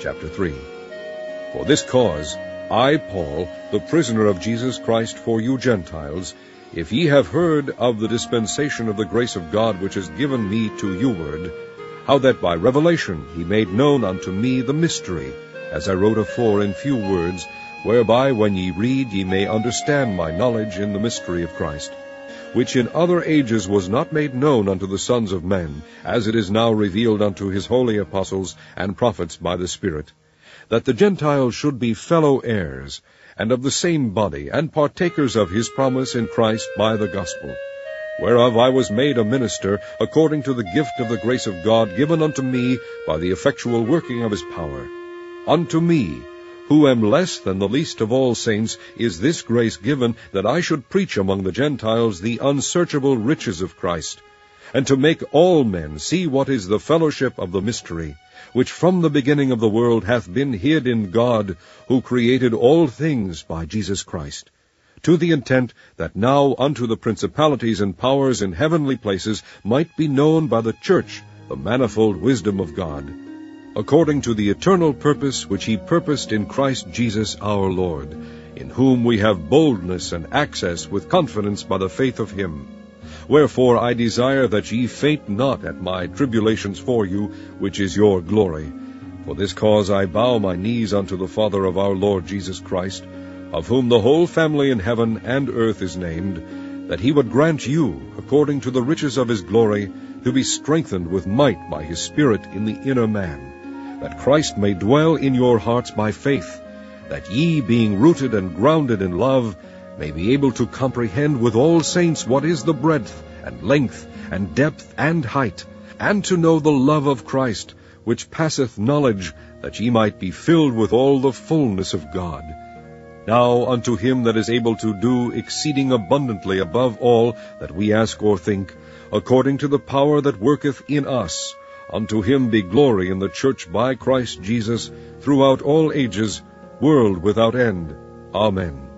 chapter 3. For this cause, I, Paul, the prisoner of Jesus Christ for you Gentiles, if ye have heard of the dispensation of the grace of God which is given me to youward, how that by revelation he made known unto me the mystery, as I wrote afore in few words, whereby when ye read ye may understand my knowledge in the mystery of Christ, which in other ages was not made known unto the sons of men, as it is now revealed unto his holy apostles and prophets by the Spirit, that the Gentiles should be fellow heirs, and of the same body, and partakers of his promise in Christ by the gospel, whereof I was made a minister, according to the gift of the grace of God given unto me by the effectual working of his power. Unto me, who am less than the least of all saints, is this grace given, that I should preach among the Gentiles the unsearchable riches of Christ, and to make all men see what is the fellowship of the mystery, which from the beginning of the world hath been hid in God, who created all things by Jesus Christ, to the intent that now unto the principalities and powers in heavenly places might be known by the church the manifold wisdom of God according to the eternal purpose which he purposed in Christ Jesus our Lord, in whom we have boldness and access with confidence by the faith of him. Wherefore I desire that ye faint not at my tribulations for you, which is your glory. For this cause I bow my knees unto the Father of our Lord Jesus Christ, of whom the whole family in heaven and earth is named, that he would grant you, according to the riches of his glory, to be strengthened with might by his Spirit in the inner man that Christ may dwell in your hearts by faith, that ye, being rooted and grounded in love, may be able to comprehend with all saints what is the breadth, and length, and depth, and height, and to know the love of Christ, which passeth knowledge, that ye might be filled with all the fullness of God. Now unto him that is able to do exceeding abundantly above all that we ask or think, according to the power that worketh in us, Unto him be glory in the church by Christ Jesus throughout all ages, world without end. Amen.